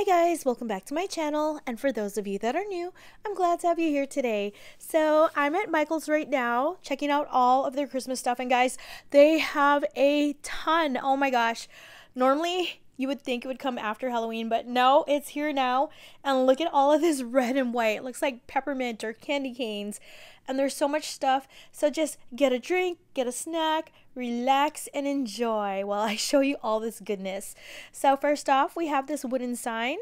Hi guys, welcome back to my channel. And for those of you that are new, I'm glad to have you here today. So I'm at Michael's right now, checking out all of their Christmas stuff. And guys, they have a ton. Oh my gosh. Normally you would think it would come after Halloween, but no, it's here now. And look at all of this red and white. It looks like peppermint or candy canes. And there's so much stuff. So just get a drink, get a snack, relax, and enjoy while I show you all this goodness. So, first off, we have this wooden sign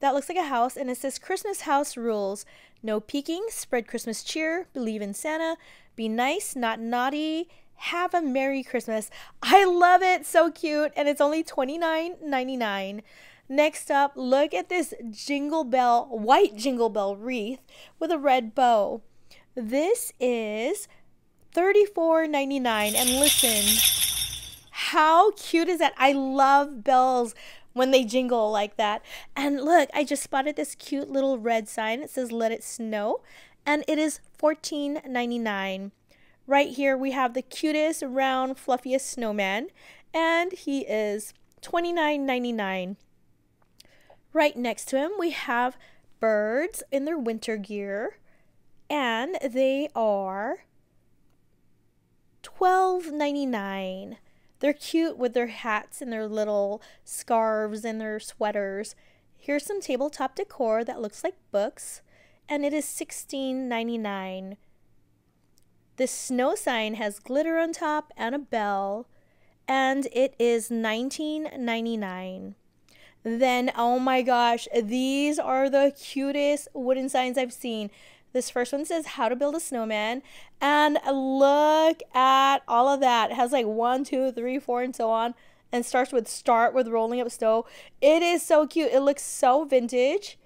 that looks like a house and it says Christmas House Rules. No peeking, spread Christmas cheer, believe in Santa, be nice, not naughty, have a Merry Christmas. I love it. So cute. And it's only $29.99. Next up, look at this jingle bell, white jingle bell wreath with a red bow. This is $34.99. And listen, how cute is that? I love bells when they jingle like that. And look, I just spotted this cute little red sign. It says let it snow and it is $14.99. Right here we have the cutest round fluffiest snowman and he is $29.99. Right next to him we have birds in their winter gear and they are $12.99. They're cute with their hats and their little scarves and their sweaters. Here's some tabletop decor that looks like books, and it is $16.99. This snow sign has glitter on top and a bell, and it is $19.99. Then, oh my gosh, these are the cutest wooden signs I've seen. This first one says how to build a snowman. And look at all of that. It has like one, two, three, four, and so on. And starts with start with rolling up snow. It is so cute. It looks so vintage.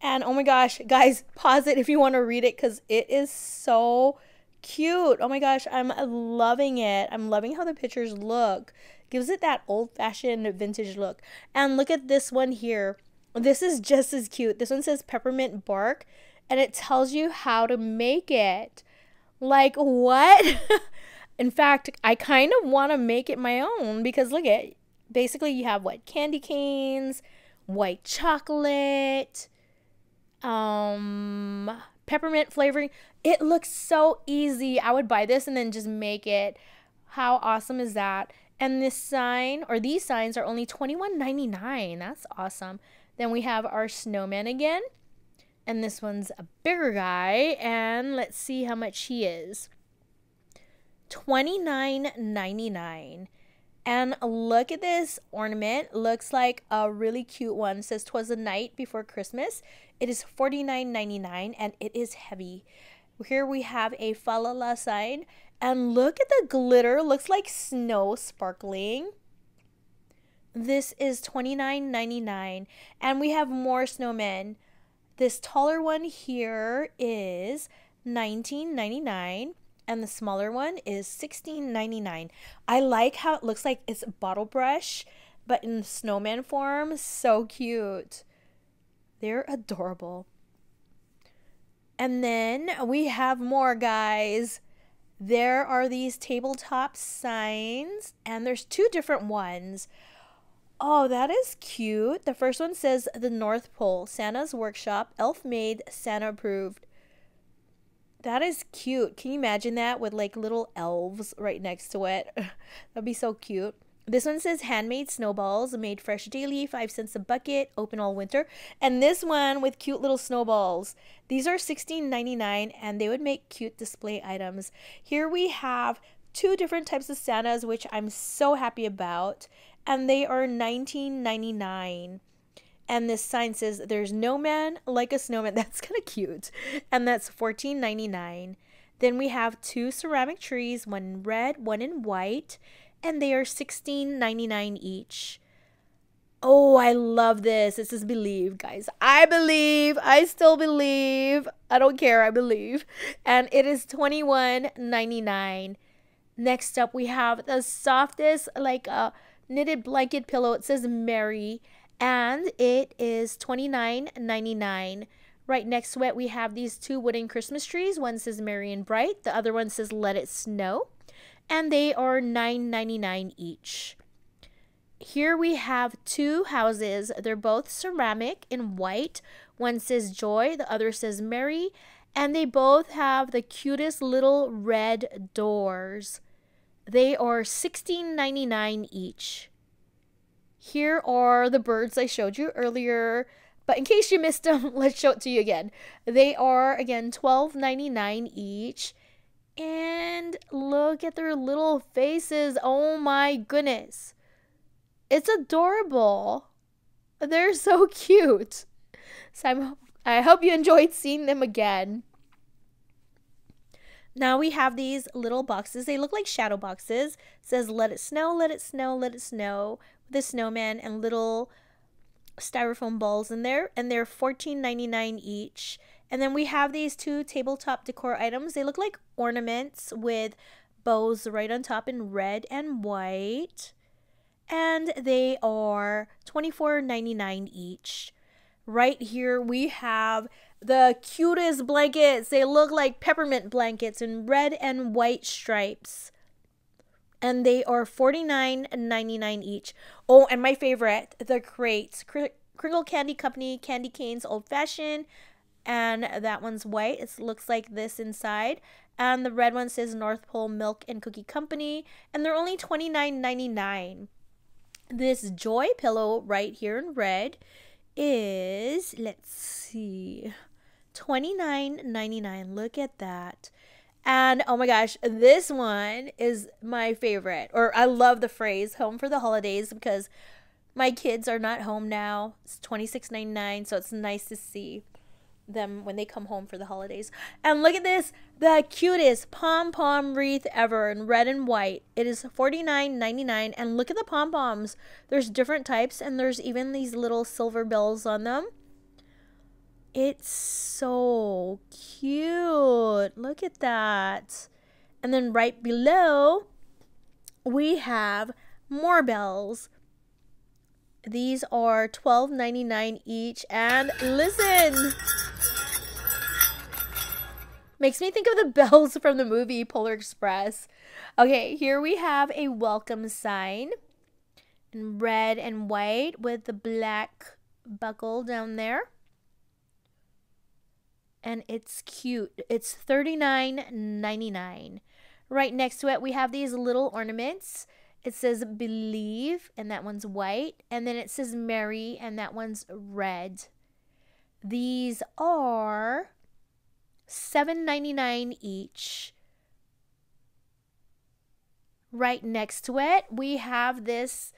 And oh my gosh, guys, pause it if you want to read it because it is so cute. Oh my gosh, I'm loving it. I'm loving how the pictures look. Gives it that old fashioned vintage look. And look at this one here. This is just as cute. This one says peppermint bark and it tells you how to make it. Like, what? In fact, I kind of want to make it my own because look at basically you have what candy canes, white chocolate, um, peppermint flavoring. It looks so easy. I would buy this and then just make it. How awesome is that? And this sign or these signs are only $21.99. That's awesome. Then we have our snowman again. And this one's a bigger guy. And let's see how much he is. $29.99. And look at this ornament. Looks like a really cute one. It says twas the night before Christmas. It is $49.99 and it is heavy. Here we have a falala sign. And look at the glitter. Looks like snow sparkling. This is $29.99. And we have more snowmen. This taller one here is $19.99 and the smaller one is $16.99. I like how it looks like it's a bottle brush but in snowman form. So cute. They're adorable. And then we have more guys. There are these tabletop signs and there's two different ones. Oh, that is cute. The first one says the North Pole, Santa's workshop, elf made, Santa approved. That is cute. Can you imagine that with like little elves right next to it? That'd be so cute. This one says handmade snowballs made fresh daily, five cents a bucket, open all winter. And this one with cute little snowballs. These are $16.99 and they would make cute display items. Here we have two different types of Santas, which I'm so happy about and they are 19.99 and this sign says there's no man like a snowman that's kind of cute and that's 14.99 then we have two ceramic trees one in red one in white and they are 16.99 each. Oh i love this. This is believe guys. I believe i still believe i don't care i believe. And it is 21.99 next up we have the softest like a uh, knitted blanket pillow. It says Merry, and it is $29.99. Right next to it, we have these two wooden Christmas trees. One says Merry and Bright, the other one says Let It Snow, and they are $9.99 each. here we have two houses. They're both ceramic in white. One says joy, the other says Merry, and they both have the cutest little red doors. They are $16.99 each. Here are the birds I showed you earlier. But in case you missed them, let's show it to you again. They are, again, $12.99 each. And look at their little faces. Oh my goodness. It's adorable. They're so cute. So I'm, I hope you enjoyed seeing them again. Now we have these little boxes. They look like shadow boxes. It says let it snow, let it snow, let it snow. The snowman and little styrofoam balls in there and they're $14.99 each. And then we have these two tabletop decor items. They look like ornaments with bows right on top in red and white. And they are $24.99 each. Right here we have the cutest blankets. They look like peppermint blankets in red and white stripes. And they are $49.99 each. Oh, and my favorite, the crates. Kringle Candy Company Candy Canes Old Fashioned. And that one's white. It looks like this inside. And the red one says North Pole Milk and Cookie Company. And they're only $29.99. This Joy pillow right here in red is, let's see, $29.99. Look at that. And oh my gosh, this one is my favorite. Or I love the phrase home for the holidays because my kids are not home now. It's $26.99, so it's nice to see them when they come home for the holidays. And look at this, the cutest pom-pom wreath ever in red and white. It is $49.99 and look at the pom-poms. There's different types and there's even these little silver bells on them. It's so cute. Look at that. And then right below, we have more bells. These are $12.99 each. And listen! Makes me think of the bells from the movie Polar Express. Okay, here we have a welcome sign in red and white with the black buckle down there and it's cute. It's $39.99. Right next to it, we have these little ornaments. It says believe, and that one's white. And then it says Merry, and that one's red. These are $7.99 each. Right next to it, we have this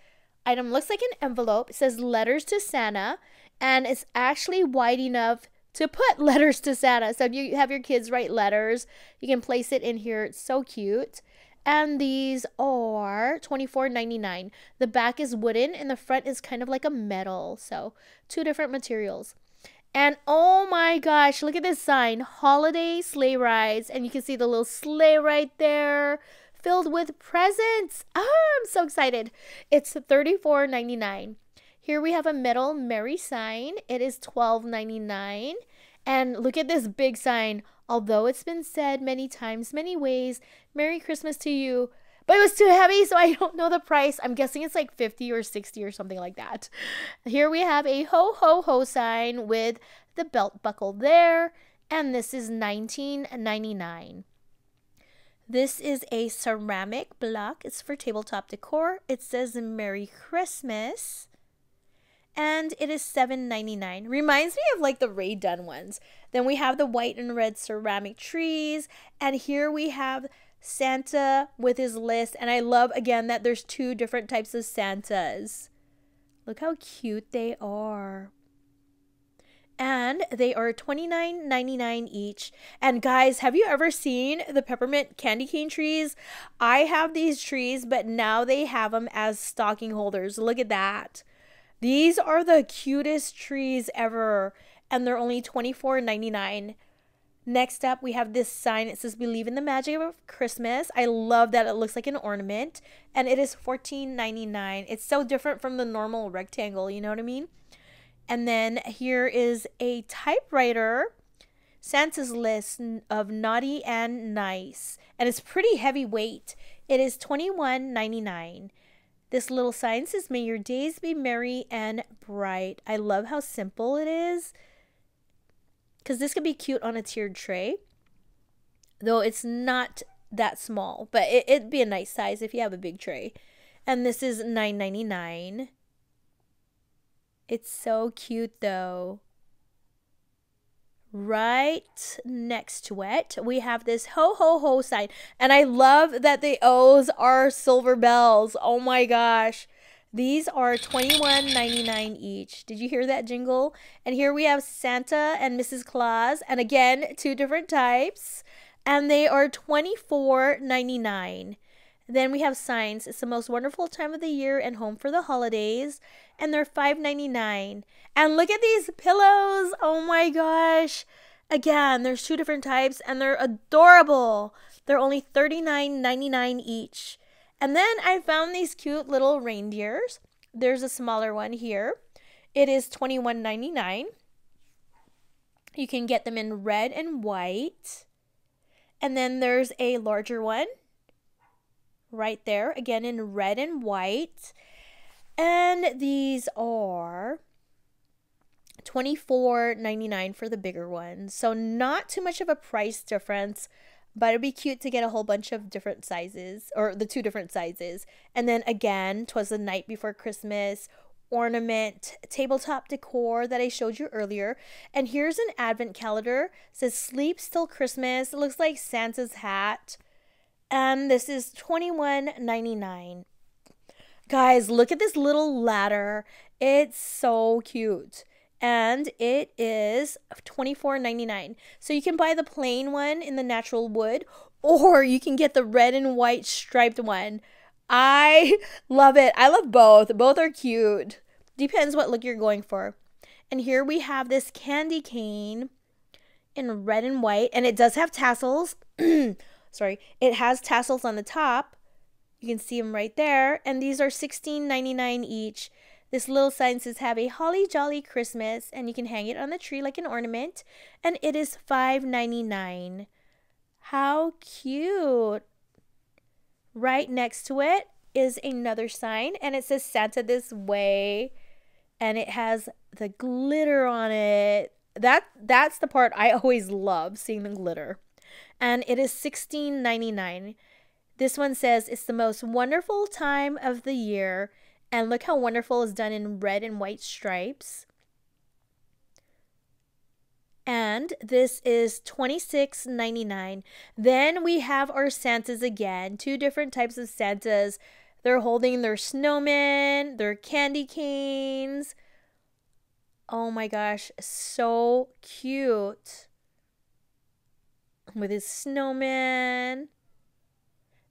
item. Looks like an envelope. It says letters to Santa, and it's actually wide enough to put letters to Santa. So if you have your kids write letters, you can place it in here. It's so cute. And these are $24.99. The back is wooden and the front is kind of like a metal. So two different materials. And oh my gosh, look at this sign holiday sleigh rides. And you can see the little sleigh right there filled with presents. Ah, I'm so excited. It's $34.99. Here we have a metal Merry sign. It is $12.99. And look at this big sign. Although it's been said many times, many ways, Merry Christmas to you. But it was too heavy, so I don't know the price. I'm guessing it's like 50 or 60 or something like that. Here we have a ho ho ho sign with the belt buckle there. And this is $19.99. This is a ceramic block. It's for tabletop decor. It says Merry Christmas and it is $7.99. Reminds me of like the Rae Dunn ones. Then we have the white and red ceramic trees, and here we have Santa with his list. And I love again that there's two different types of Santas. Look how cute they are. And they are $29.99 each. And guys, have you ever seen the peppermint candy cane trees? I have these trees, but now they have them as stocking holders. Look at that. These are the cutest trees ever, and they're only $24.99. Next up, we have this sign. It says Believe in the Magic of Christmas. I love that it looks like an ornament, and it is $14.99. It's so different from the normal rectangle, you know what I mean? And then here is a typewriter, Santa's list of naughty and nice, and it's pretty heavyweight. It is $21.99. This little sign says, May your days be merry and bright. I love how simple it is. Because this could be cute on a tiered tray. Though it's not that small. But it, it'd be a nice size if you have a big tray. And this is $9.99. It's so cute though. Right next to it, we have this ho ho ho sign. And I love that the O's are silver bells. Oh my gosh. These are $21.99 each. Did you hear that jingle? And here we have Santa and Mrs. Claus. And again, two different types. And they are $24.99. Then we have signs. It's the most wonderful time of the year and home for the holidays. And they're $5.99. And look at these pillows. Oh my gosh. Again, there's two different types and they're adorable. They're only $39.99 each. And then I found these cute little reindeers. There's a smaller one here. It is $21.99. You can get them in red and white. And then there's a larger one right there, again in red and white. And these are $24.99 for the bigger ones. So not too much of a price difference, but it'd be cute to get a whole bunch of different sizes or the two different sizes. And then again, twas the night before Christmas ornament tabletop decor that I showed you earlier. And here's an advent calendar. It says sleep till Christmas. It looks like Santa's hat and this is $21.99. Guys, look at this little ladder. It's so cute. And it is $24.99. So you can buy the plain one in the natural wood, or you can get the red and white striped one. I love it. I love both. Both are cute. Depends what look you're going for. And here we have this candy cane in red and white, and it does have tassels. sorry, it has tassels on the top. You can see them right there. And these are $16.99 each. This little sign says, Have a holly jolly Christmas. And you can hang it on the tree like an ornament. And it is $5.99. How cute. Right next to it is another sign. And it says Santa this way. And it has the glitter on it. That that's the part I always love seeing the glitter and it is $16.99. This one says it's the most wonderful time of the year, and look how wonderful is done in red and white stripes. And this is $26.99. Then we have our Santas again, two different types of Santas. They're holding their snowmen, their candy canes. Oh my gosh, so cute with his snowman.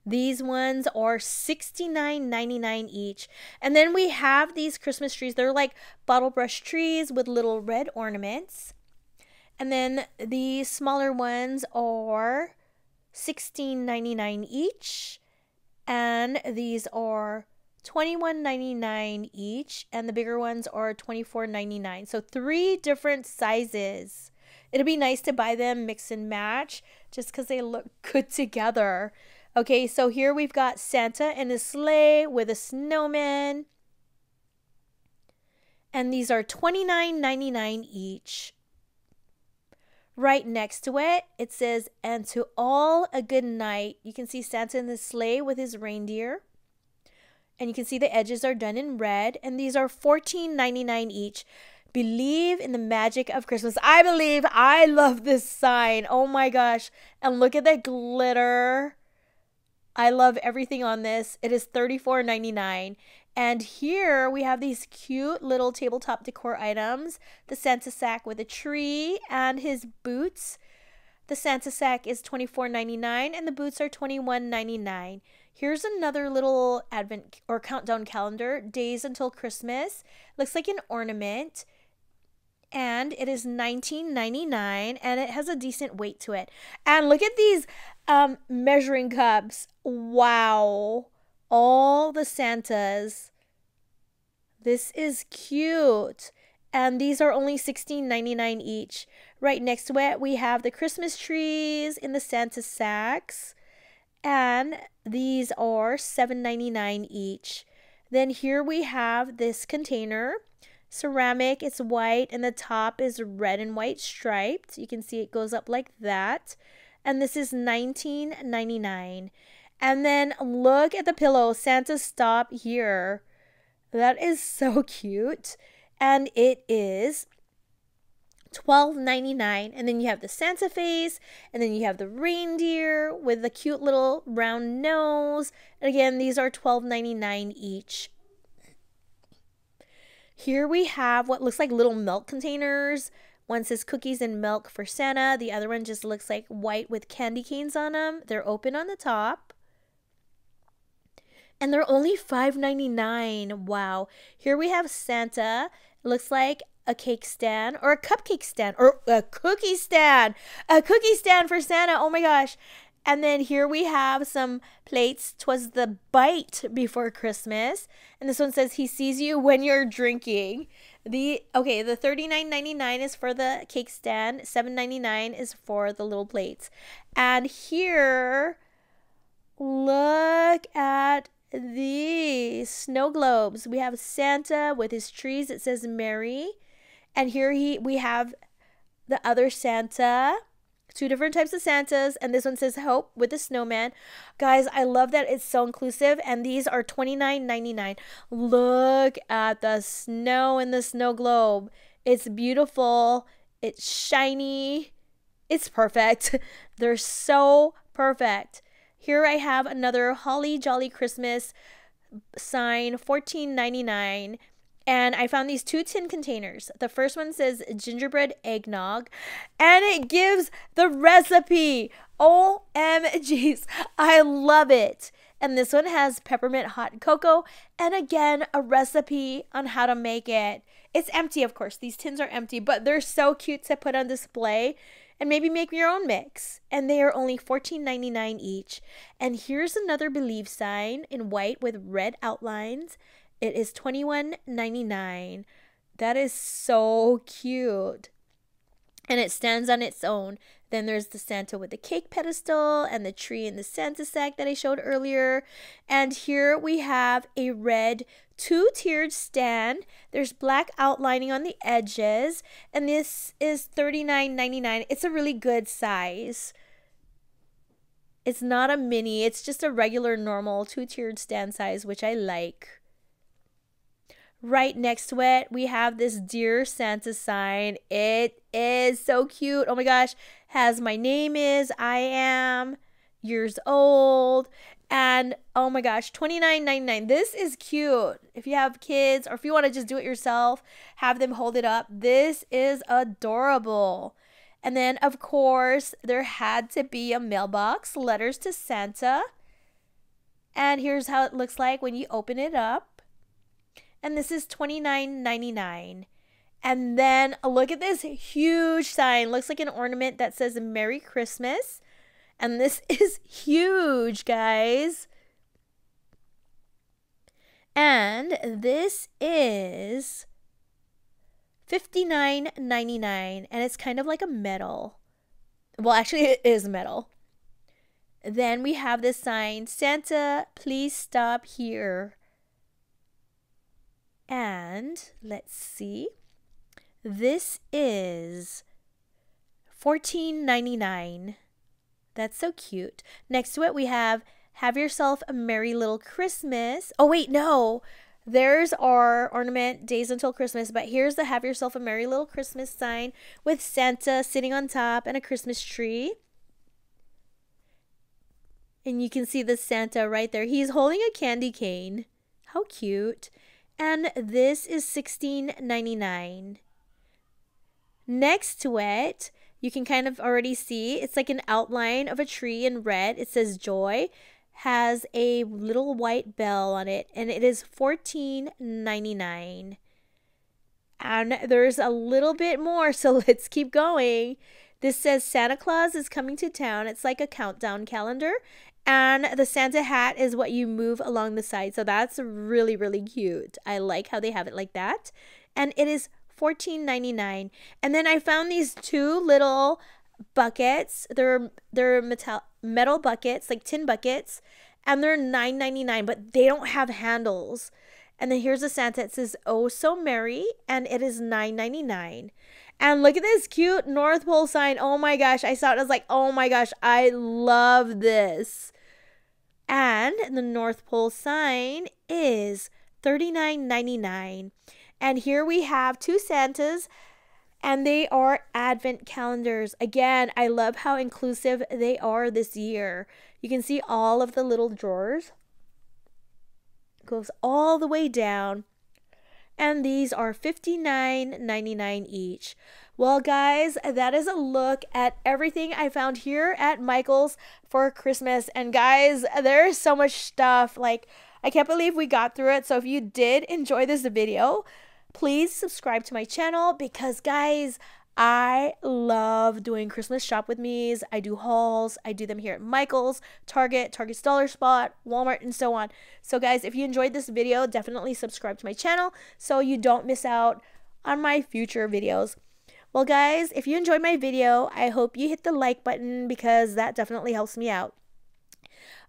These ones are $69.99 each. And then we have these Christmas trees. They're like bottle brush trees with little red ornaments. And then the smaller ones are $16.99 each. And these are $21.99 each. And the bigger ones are $24.99. So three different sizes. It'd be nice to buy them mix and match just because they look good together. Okay, so here we've got Santa in a sleigh with a snowman. And these are $29.99 each. Right next to it, it says, And to all a good night. You can see Santa in the sleigh with his reindeer. And you can see the edges are done in red. And these are $14.99 each. Believe in the magic of Christmas. I believe. I love this sign. Oh my gosh. And look at the glitter. I love everything on this. It is $34.99. And here we have these cute little tabletop decor items the Santa sack with a tree and his boots. The Santa sack is $24.99 and the boots are $21.99. Here's another little advent or countdown calendar, days until Christmas. Looks like an ornament and it is 19.99 and it has a decent weight to it. And look at these um measuring cups. Wow. All the Santas. This is cute. And these are only $16.99 each. Right next to it, we have the Christmas trees in the Santa sacks. And these are $7.99 each. Then here we have this container ceramic. It's white and the top is red and white striped. You can see it goes up like that. And this is $19.99. And then look at the pillow. Santa stop here. That is so cute. And it is $12.99 and then you have the Santa face and then you have the reindeer with the cute little round nose. And again, these are $12.99 each. Here we have what looks like little milk containers. One says cookies and milk for Santa. The other one just looks like white with candy canes on them. They're open on the top. And they're only $5.99. Wow. Here we have Santa. Looks like a cake stand or a cupcake stand or a cookie stand. A cookie stand for Santa. Oh my gosh. And then here we have some plates. Twas the bite before Christmas. And this one says he sees you when you're drinking. The okay, the $39.99 is for the cake stand, $7.99 is for the little plates. And here look at these snow globes. We have Santa with his trees. It says Merry. And here he we have the other Santa two different types of Santas, and this one says Hope with the snowman. Guys, I love that it's so inclusive, and these are $29.99. Look at the snow in the snow globe. It's beautiful, it's shiny, it's perfect. They're so perfect. Here I have another Holly Jolly Christmas sign, $14.99. And I found these two tin containers. The first one says gingerbread eggnog, and it gives the recipe. OMGs. I love it. And this one has peppermint hot cocoa, and again, a recipe on how to make it. It's empty, of course. These tins are empty, but they're so cute to put on display and maybe make your own mix. And they are only $14.99 each. And here's another believe sign in white with red outlines. It is $21.99. That is so cute. And it stands on its own. Then there's the Santa with the cake pedestal and the tree and the Santa sack that I showed earlier. And here we have a red two tiered stand. There's black outlining on the edges. And this is $39.99. It's a really good size. It's not a mini, it's just a regular, normal two tiered stand size, which I like. Right next to it, we have this Dear Santa sign. It is so cute. Oh my gosh. Has my name is, I am years old. And oh my gosh, $29.99. This is cute. If you have kids or if you want to just do it yourself, have them hold it up. This is adorable. And then, of course, there had to be a mailbox, letters to Santa. And here's how it looks like when you open it up and this is $29.99. And then uh, look at this huge sign. Looks like an ornament that says Merry Christmas. And this is huge, guys. And this is $59.99 and it's kind of like a metal. Well, actually it is metal. Then we have this sign, Santa, please stop here. And let's see. This is $14.99. That's so cute. Next to it, we have Have Yourself a Merry Little Christmas. Oh, wait, no. There's our ornament days until Christmas, but here's the Have Yourself a Merry Little Christmas sign with Santa sitting on top and a Christmas tree. And you can see the Santa right there. He's holding a candy cane. How cute and this is $16.99. Next to it, you can kind of already see it's like an outline of a tree in red. It says joy, has a little white bell on it, and it is $14.99. And there's a little bit more, so let's keep going. This says Santa Claus is coming to town. It's like a countdown calendar, and the Santa hat is what you move along the side. So that's really, really cute. I like how they have it like that. And it is $14.99. And then I found these two little buckets. They're they're metal metal buckets, like tin buckets, and they're $9.99, but they don't have handles. And then here's a Santa. It says, Oh So Merry, and it is $9.99. And look at this cute North Pole sign. Oh my gosh. I saw it. I was like, oh my gosh, I love this. And the North Pole sign is $39.99. And here we have two Santas, and they are advent calendars. Again, I love how inclusive they are this year. You can see all of the little drawers. Goes all the way down and these are $59.99 each. Well, guys, that is a look at everything I found here at Michael's for Christmas. And, guys, there's so much stuff. Like, I can't believe we got through it. So, if you did enjoy this video, please subscribe to my channel because, guys, I love doing Christmas shop with me's. I do hauls. I do them here at Michael's, Target, Target's Dollar Spot, Walmart, and so on. So guys, if you enjoyed this video, definitely subscribe to my channel so you don't miss out on my future videos. Well guys, if you enjoyed my video, I hope you hit the like button because that definitely helps me out.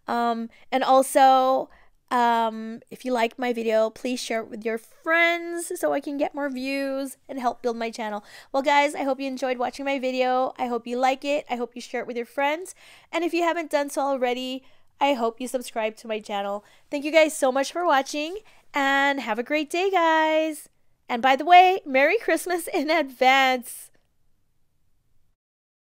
Um, and also, um, if you liked my video, please share it with your friends so I can get more views and help build my channel. Well, guys, I hope you enjoyed watching my video. I hope you like it. I hope you share it with your friends. And if you haven't done so already, I hope you subscribe to my channel. Thank you guys so much for watching and have a great day, guys. And by the way, Merry Christmas in advance.